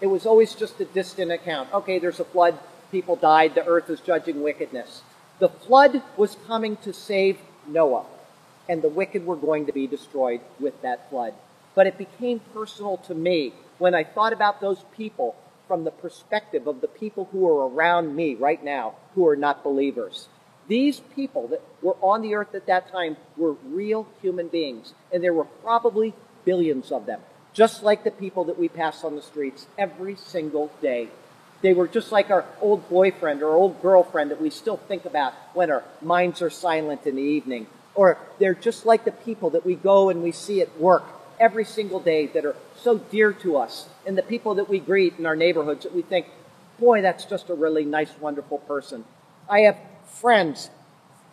It was always just a distant account. Okay, there's a flood, people died, the earth is judging wickedness. The flood was coming to save Noah, and the wicked were going to be destroyed with that flood. But it became personal to me when I thought about those people from the perspective of the people who are around me right now who are not believers. These people that were on the earth at that time were real human beings, and there were probably billions of them, just like the people that we pass on the streets every single day. They were just like our old boyfriend or old girlfriend that we still think about when our minds are silent in the evening. Or they're just like the people that we go and we see at work every single day that are so dear to us, and the people that we greet in our neighborhoods that we think, boy, that's just a really nice, wonderful person. I have friends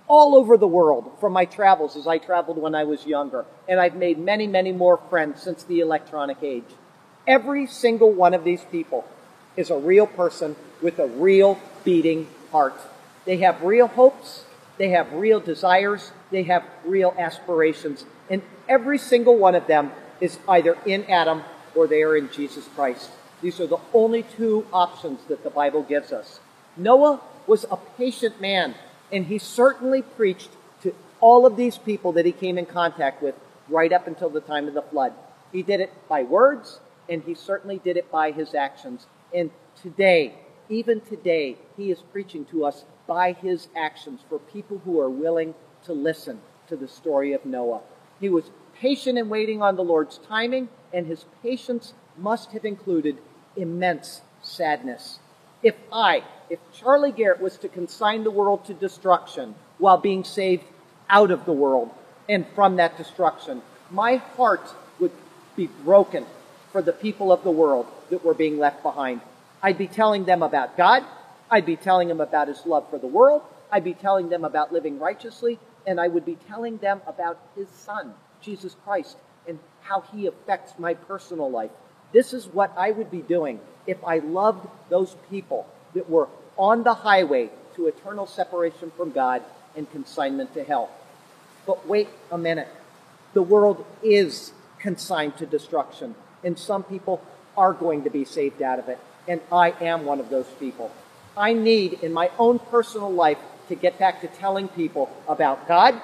all over the world from my travels as I traveled when I was younger, and I've made many, many more friends since the electronic age. Every single one of these people is a real person with a real beating heart. They have real hopes, they have real desires, they have real aspirations, and every single one of them is either in Adam or they are in Jesus Christ. These are the only two options that the Bible gives us. Noah was a patient man, and he certainly preached to all of these people that he came in contact with right up until the time of the flood. He did it by words, and he certainly did it by his actions. And today, even today, he is preaching to us by his actions for people who are willing to listen to the story of Noah. He was patient in waiting on the Lord's timing, and his patience must have included immense sadness. If I, if Charlie Garrett was to consign the world to destruction while being saved out of the world and from that destruction, my heart would be broken for the people of the world that were being left behind. I'd be telling them about God. I'd be telling them about his love for the world. I'd be telling them about living righteously. And I would be telling them about his son, Jesus Christ, and how he affects my personal life. This is what I would be doing if I loved those people that were on the highway to eternal separation from God and consignment to hell. But wait a minute. The world is consigned to destruction, and some people are going to be saved out of it. And I am one of those people. I need in my own personal life to get back to telling people about God,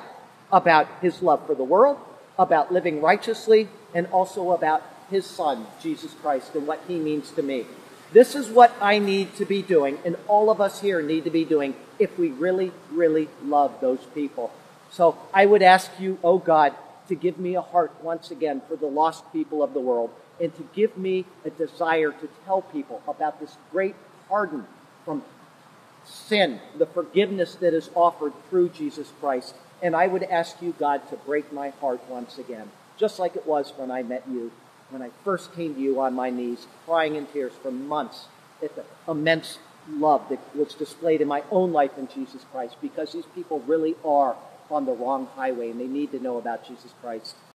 about His love for the world, about living righteously, and also about His Son, Jesus Christ, and what He means to me. This is what I need to be doing, and all of us here need to be doing if we really, really love those people. So I would ask you, oh God, to give me a heart once again for the lost people of the world, and to give me a desire to tell people about this great pardon from sin, the forgiveness that is offered through Jesus Christ. And I would ask you, God, to break my heart once again, just like it was when I met you, when I first came to you on my knees, crying in tears for months at the immense love that was displayed in my own life in Jesus Christ, because these people really are on the wrong highway and they need to know about Jesus Christ.